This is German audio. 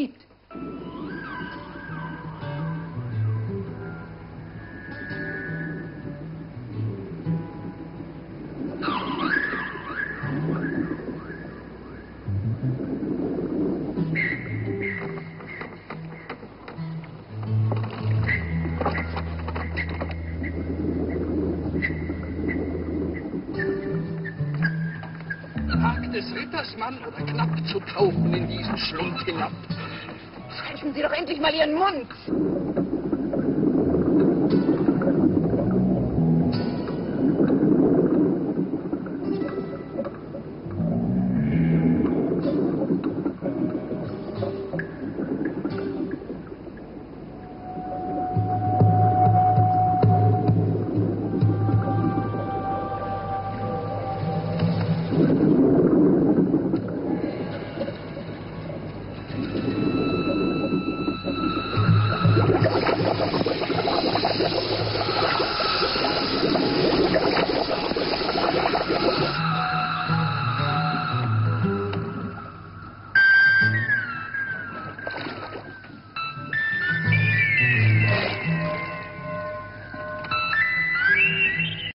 gibt. Des Ritters, Mann, oder knapp zu tauchen in diesen Schlund hinab. Halten Sie doch endlich mal Ihren Mund.